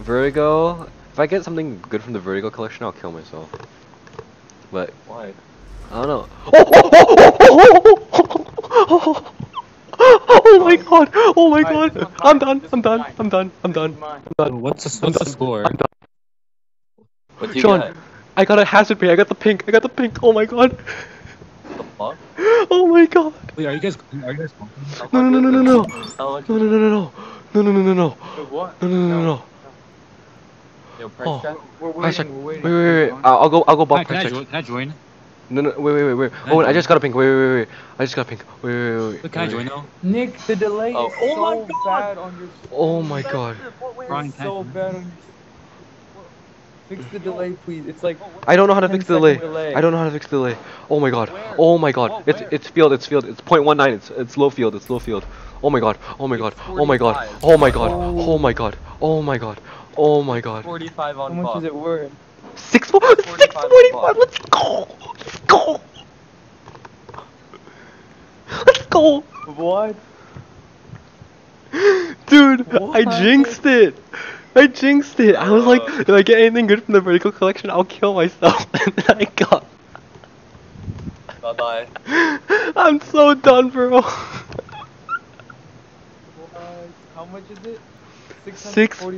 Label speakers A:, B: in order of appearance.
A: Vertigo. If I get something good from the Vertigo collection, I'll kill myself. But
B: Why?
A: I don't know. Oh my god! Oh my god! I'm done. I'm done. I'm done. I'm done. I'm done.
C: What's the, what's the score?
A: I'm done.
B: What do you
A: Sean,
B: get?
A: I got a hazard pay. I got the pink. I got the pink. Oh my god.
B: What the fuck?
A: Oh my god.
C: Wait, are you guys are you guys
A: No, no, no, no, no. No, no, no, no, no. No, no, no, no, no. No, no, no, no?
B: Yo, price
A: Oh.
B: check?
D: We're
A: Price check.
D: waiting, we're
A: Wait,
D: waiting.
A: wait, wait. I'll I'll go. I'll go
C: Can,
A: buff
C: can, I join,
A: check.
C: can I join?
A: No, no. Wait, wait, wait, wait.
C: Can
A: Oh, I
C: join?
A: just got a pink. Wait, wait, wait, wait. I just got a pink. Wait, wait, wait, wait.
C: Wait, can I join now?
D: Nick, the delay
B: Oh.
D: is
B: Oh
D: so
B: my God.
D: bad on your.
A: Oh my god.
C: Brian,
D: It's
C: can
D: so bad on your. Fix the delay, please. It's like.
A: I don't know how to fix the delay.
D: delay.
A: I don't know how to fix the delay. Oh my god.
B: Where?
A: Oh my god.
B: Oh,
A: It's it's field. It's field. It's 0.19. It's it's low field. It's low field. Oh my god. Oh my god.
B: Oh it's
A: Oh my god.
B: 45.
A: Oh my god.
D: Oh.
A: Oh my god. Oh my god. Oh my god.
B: 45
D: How
B: on
D: much
B: buff.
D: is it worth?
A: Six fo- six
B: 45.
A: Let's go. Let's go. Let's go.
D: What?
A: Dude, I jinxed it. I jinxed it. I was like, if I get anything good from the Vertigo collection, I'll kill myself. and then I got.
B: Bye bye.
A: I'm so done, bro.
D: What? How much is it?
A: Six
D: 640